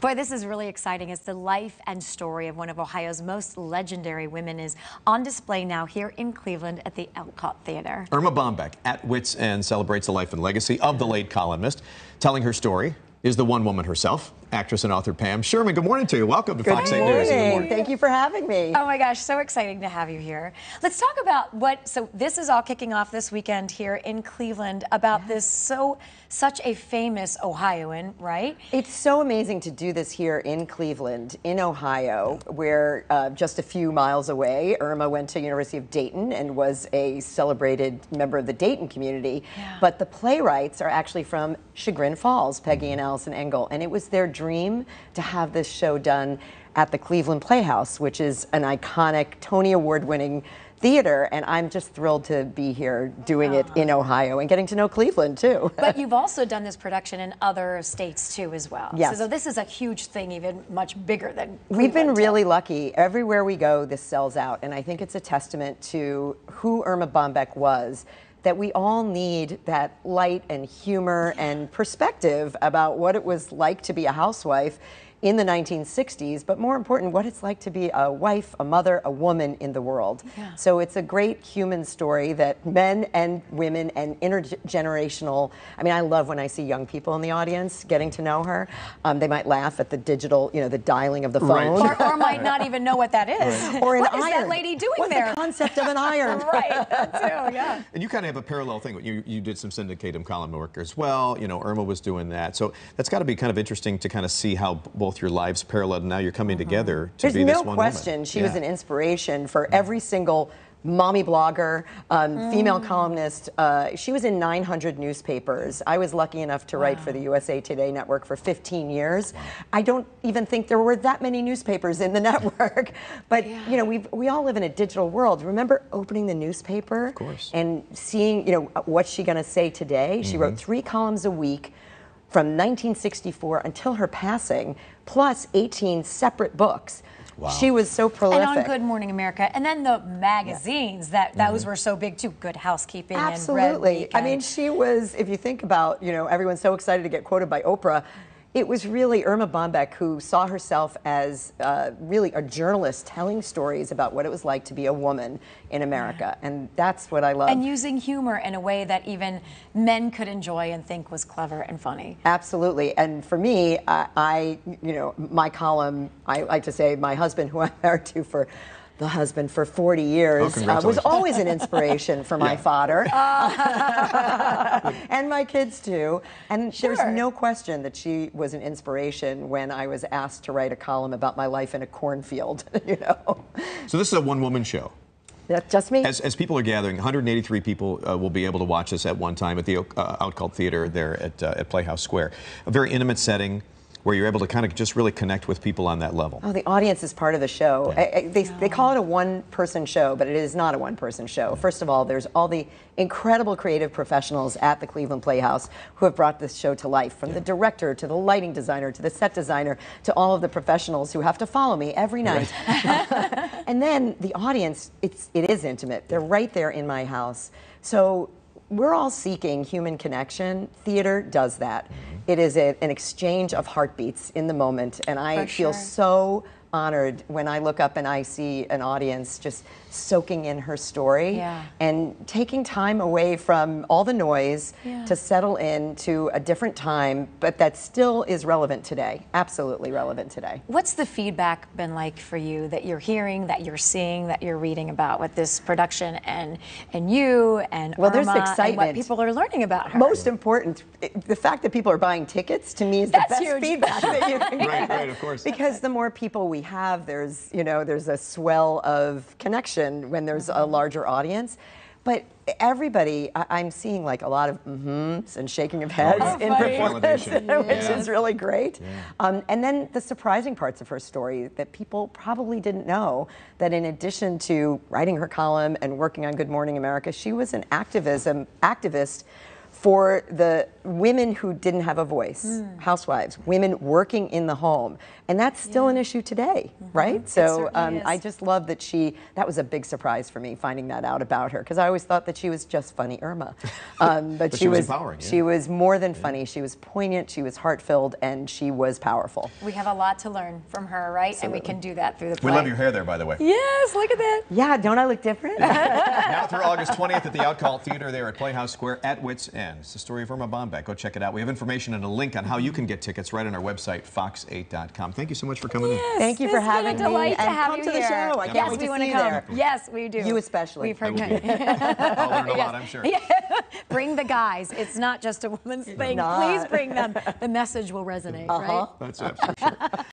Boy, this is really exciting as the life and story of one of Ohio's most legendary women is on display now here in Cleveland at the Outcalt Theater. Erma Bombeck at Wits End celebrates the life and legacy of the late columnist. Telling her story is the one woman herself, actress and author Pam Sherman. Good morning to you. Welcome to Good Fox 8 morning. News. Good morning. Thank you for having me. Oh my gosh, so exciting to have you here. Let's talk about what, so this is all kicking off this weekend here in Cleveland about this so, such a famous Ohioan, right? It's so amazing to do this here in Cleveland, in Ohio, where uh, just a few miles away, Erma went to University of Dayton and was a celebrated member of the Dayton community. Yeah. But the playwrights are actually from Chagrin Falls, Peggy and Allison Engel, and it was their dream to have this show done at the Cleveland Playhouse, which is an iconic Tony Award-winning theater, and I'm just thrilled to be here doing it in ah. Ohio and getting to know Cleveland too. But you've also done this production in other states too as well. Yes. So, this is a huge thing, even much bigger than We've been Cleveland. really lucky. Everywhere we go, this sells out. And I think it's a testament to who Erma Bombeck was that we all need that light and humor and perspective about what it was like to be a housewife in the 1960s, but more important, what it's like to be a wife, a mother, a woman in the world. Yeah. So it's a great human story that men and women and intergenerational. I mean, I love when I see young people in the audience getting to know her. Um, they might laugh at the digital, you know, the dialing of the Right. phone. or, or might not even know what that is. or an What is iron. that lady doing What's there? the concept of an iron? right, that too, yeah. And you kind of have a parallel thing. You, you did some syndicatum column work as well. You know, Erma was doing that. So that's got to be kind of interesting to kind of see how b- both your lives parallel and now you're coming together to There's be this no one question woman. she was an inspiration for every single mommy blogger, um, Mm. female columnist. Uh, she was in 900 newspapers. I was lucky enough to write for the USA Today network for 15 years. I don't even think there were that many newspapers in the network. But you know, we we all live in a digital world. Remember opening the newspaper course. and seeing, you know, what's she going to say today? She Mm-hmm. wrote three columns a week from 1964 until her passing, plus 18 separate books. Wow. She was so prolific. And on Good Morning America, and then the magazines that those mm-hmm. were so big too. Good Housekeeping and Absolutely. I mean, she was, if you think about, you know, everyone's so excited to get quoted by Oprah. It was really Erma Bombeck who saw herself as uh, really a journalist telling stories about what it was like to be a woman in America. And that's what I love. and using humor in a way that even men could enjoy and think was clever and funny. Absolutely. And for me, I, I, you know, my column, I like to say my husband, who I'm married to for the husband for 40 years, uh, was always an inspiration for my Yeah. father. and my kids too. And there's no question that she was an inspiration when I was asked to write a column about my life in a cornfield, you know. So this is a one woman show. That's just me. As, as people are gathering, 183 people uh, will be able to watch this at one time at the uh, Outcalt Theater there at, uh, at Playhouse Square. A very intimate setting where you're able to kind of just really connect with people on that level. Oh, the audience is part of the show. I, I, they, they call it a one-person show, but it is not a one-person show. First of all, there's all the incredible creative professionals at the Cleveland Playhouse who have brought this show to life, from the director to the lighting designer to the set designer to all of the professionals who have to follow me every night. and then the audience, it's, it is intimate. They're right there in my house. So we're all seeking human connection. Theater does that. Mm-hmm. It is a, an exchange of heartbeats in the moment, and I For feel sure. so honored when I look up and I see an audience just soaking in her story Yeah. and taking time away from all the noise Yeah. to settle in to a different time, but that still is relevant today. Absolutely relevant today. What's the feedback been like for you that you're hearing, that you're seeing, that you're reading about with this production and and you and Well, there's Erma and what people are learning about her? Most important, the fact that people are buying tickets to me is That's the best huge. feedback that you can Right, get. right, of course. Because the more people we have, there's you know there's a swell of connection when there's a larger audience. But everybody, I, I'm seeing like a lot of mm-hms and shaking of heads Oh, in funny. performance, Validation. which Yeah. is really great. Um, and then the surprising parts of her story that people probably didn't know that in addition to writing her column and working on Good Morning America, she was an activism activist for the women who didn't have a voice, Hmm. housewives, women working in the home. And that's still an issue today, right? So Mm-hmm. certainly um, I just love that she, that was a big surprise for me finding that out about her because I always thought that she was just funny Erma. Um, but, she was empowering, yeah. She was more than funny. She was poignant, she was heart filled, and she was powerful. We have a lot to learn from her, right? And we can do that through the play. We love your hair there, by the way. Yes, look at that. Yeah, don't I look different? now through August 20th at the Outcalt Theater there at Playhouse Square at Wits End. It's the story of Erma Bombeck. Go check it out. We have information and a link on how you can get tickets right on our website, fox8.com. Thank you so much for coming in. Thank you for It's been having a delight me. to and have come you to the here. show. I yes, can't wait we to want see to you come. there. Yes, we do. You especially. We've I heard will be. I'll learn a lot, I'm sure. Bring the guys. It's not just a woman's thing. not. Please bring them. The message will resonate, uh-huh. right? That's it. for sure.